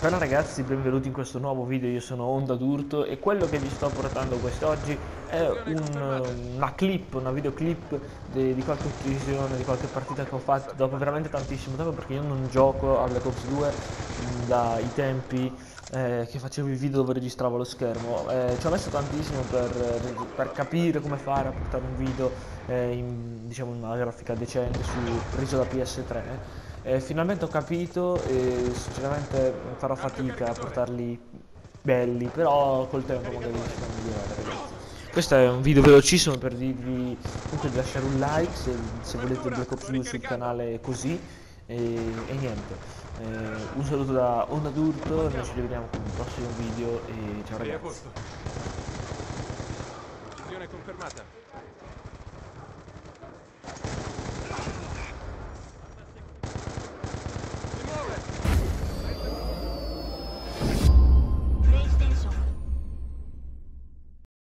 Bella ragazzi, benvenuti in questo nuovo video, io sono Onda d'Urto e quello che vi sto portando quest'oggi è un, una clip, una videoclip di, di qualche uccisione, di qualche partita che ho fatto dopo veramente tantissimo tempo perché io non gioco a Black Ops 2 dai tempi eh, che facevo i video dove registravo lo schermo. Eh, ci ho messo tantissimo per, per, capire come fare a portare un video eh, in diciamo, una grafica decente su preso da PS3. Eh, finalmente ho capito e sinceramente farò fatica a portarli belli, però col tempo magari riuscirò a migliorare ragazzi. Questo è un video velocissimo per dirvi comunque di lasciare un like se, se volete Black Ops 2 sul canale così e, e niente. Eh, un saluto da Onda d'Urto, noi ci rivediamo con il prossimo video e ciao ragazzi. Confermata.